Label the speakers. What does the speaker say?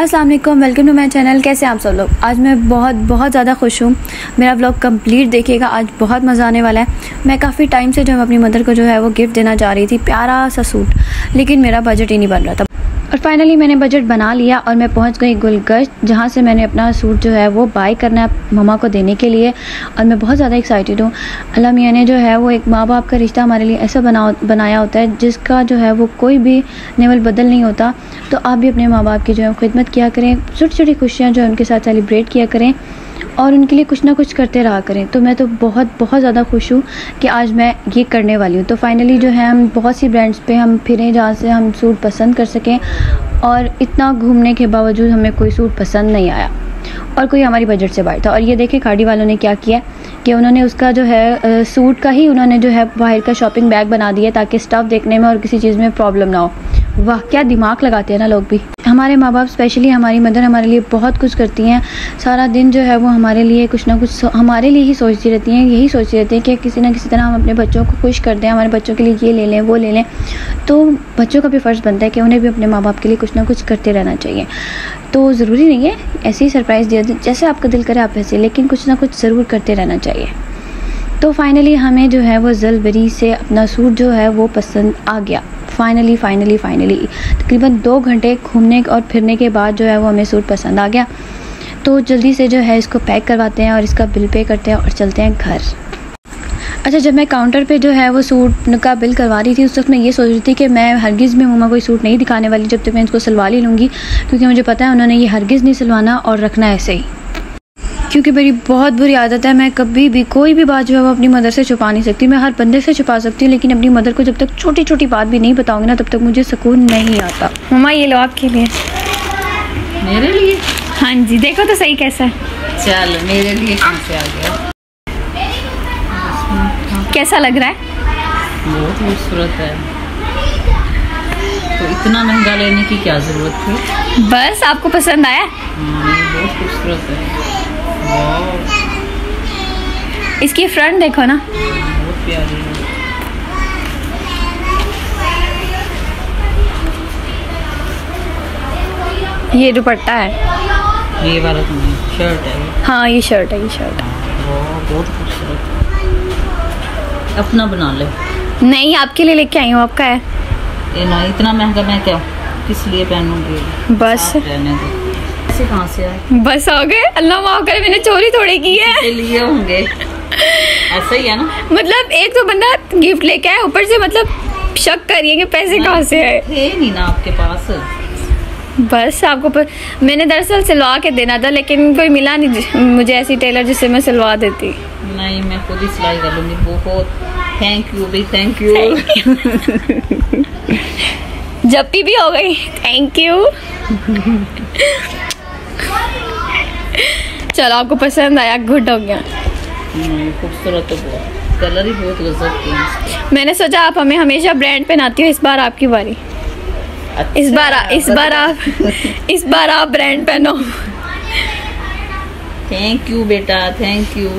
Speaker 1: वालेकुम welcome to my channel कैसे आप सब लोग? आज मैं बहुत बहुत ज़्यादा खुश हूँ। मेरा ब्लॉग कंप्लीट देखिएगा। आज बहुत मज़ा आने वाला है। मैं काफ़ी टाइम से जो है अपनी मदर को जो है वो गिफ्ट देना चाह रही थी, प्यारा सा सूट लेकिन मेरा बजट ही नहीं बन रहा था। और फाइनली मैंने बजट बना लिया और मैं पहुँच गई गुलगश्त, जहाँ से मैंने अपना सूट जो है वो बाय करना है ममा को देने के लिए। और मैं बहुत ज़्यादा एक्साइटेड हूँ। अल्लाह मियाँ ने जो है वो एक माँ बाप का रिश्ता हमारे लिए ऐसा बना, बनाया होता है, जिसका जो है वो कोई भी नेवल बदल नहीं होता। तो आप भी अपने माँ बाप की जो है खिदमत किया करें छोटी छोटी खुशियाँ जो है उनके साथ सेलिब्रेट किया करें। और उनके लिए कुछ ना कुछ करते रहा करें। तो मैं तो बहुत बहुत ज़्यादा खुश हूँ कि आज मैं ये करने वाली हूँ। तो फाइनली जो है, हम बहुत सी ब्रांड्स पे हम फिरें जहाँ से हम सूट पसंद कर सकें और इतना घूमने के बावजूद हमें कोई सूट पसंद नहीं आया और कोई हमारी बजट से बाहर था। और ये देखें, खाड़ी वालों ने क्या किया कि उन्होंने उसका जो है सूट का ही उन्होंने जो है, बाहर का शॉपिंग बैग बना दिया ताकि स्टफ़ देखने में और किसी चीज़ में प्रॉब्लम ना हो। वाह, क्या दिमाग लगाते हैं ना लोग भी। हमारे माँ बाप स्पेशली हमारी मदर हमारे लिए बहुत कुछ करती हैं। सारा दिन जो है वो हमारे लिए कुछ ना कुछ हमारे लिए ही सोचती रहती हैं, यही सोचती रहती हैं कि किसी ना किसी तरह हम अपने बच्चों को खुश कर दें, हमारे बच्चों के लिए ये ले लें, वो ले लें। तो बच्चों का भी फ़र्ज़ बनता है कि उन्हें भी अपने माँ बाप के लिए कुछ ना कुछ करते रहना चाहिए। तो ज़रूरी नहीं है, ऐसे ही सरप्राइज़ दिया जैसे आपका दिल करे आप ऐसे लेकिन कुछ ना कुछ ज़रूर करते रहना चाहिए। तो फाइनली हमें जो है वो जलबरी से अपना सूट जो है वो पसंद आ गया। फाइनली फाइनली फाइनली तकरीबन दो घंटे घूमने और फिरने के बाद जो है वो हमें सूट पसंद आ गया। तो जल्दी से जो है इसको पैक करवाते हैं और इसका बिल पे करते हैं और चलते हैं घर। अच्छा जब मैं काउंटर पे जो है वो सूट का बिल करवा रही थी, उस वक्त मैं ये सोच रही थी कि मैं हरगिज़ में मम्मा कोई सूट नहीं दिखाने वाली जब तक मैं इसको सिलवा ही लूँगी, क्योंकि मुझे पता है उन्होंने ये हरगिज़ नहीं सिलवाना और रखना ऐसे ही। क्योंकि मेरी बहुत बुरी आदत है मैं कभी भी कोई भी बात जो है वो अपनी मदर से छुपा नहीं सकती। मैं हर बंदे से छुपा सकती हूँ लेकिन अपनी मदर को जब तक छोटी छोटी बात भी नहीं बताऊँगी ना तब तक मुझे सुकून नहीं आता। मम्मा ये लो आपके लिए।
Speaker 2: मेरे लिए?
Speaker 1: हाँ जी देखो तो सही कैसा है।
Speaker 2: चल मेरे लिए कहाँ से आ गया?
Speaker 1: कैसा लग रहा है?
Speaker 2: बहुत खूबसूरत है। तो इतना महँगा लेने की क्या ज़रूरत थी?
Speaker 1: बस आपको पसंद आया?
Speaker 2: हाँ, बहुत खूबसूरत है।
Speaker 1: इसकी फ्रंट देखो ना।
Speaker 2: बहुत प्यारी है।
Speaker 1: ये दुपट्टा है।
Speaker 2: ये वाला तो नहीं शर्ट है
Speaker 1: हाँ ये शर्ट है ये शर्ट
Speaker 2: बहुत खूबसूरत। अपना बना ले।
Speaker 1: नहीं आपके लिए लेके आई हूँ आपका है।
Speaker 2: ये ना इतना महँगा मैं क्या किस लिए पहनूँगी?
Speaker 1: बस।
Speaker 2: रहने दो। ऐसे कहाँ से आए?
Speaker 1: बस आ गए। अल्लाह माफ़ करे मैंने चोरी थोड़ी की है।
Speaker 2: लिए होंगे। ऐसा ही है ना?
Speaker 1: मतलब एक तो बंदा गिफ्ट लेके आया ऊपर से मतलब शक करिए कि पैसे कहाँ से आए।
Speaker 2: थे नहीं ना आपके पास।
Speaker 1: बस आपको पर... मैंने दरअसल सिलवा के देना था लेकिन कोई मिला नहीं मुझे ऐसी टेलर जिससे मैं सिलवा देती।
Speaker 2: नहीं मैं खुद ही सिलाई कर लूँगी। बहुत थैंक यू भाई थैंक यू
Speaker 1: जप्पी भी हो गई। थैंक यू चलो आपको पसंद आया गुड हो गया।
Speaker 2: हम्म, खूबसूरत तो बहुत। कलर ही बहुत गजब के हैं। इसके।
Speaker 1: मैंने सोचा आप हमें हमेशा ब्रांड पहनाती हो इस बार आपकी बारी। इस बार
Speaker 2: अच्छा,
Speaker 1: इस बार आप इस बार आप ब्रांड पहनो।
Speaker 2: थैंक यू बेटा थैंक यू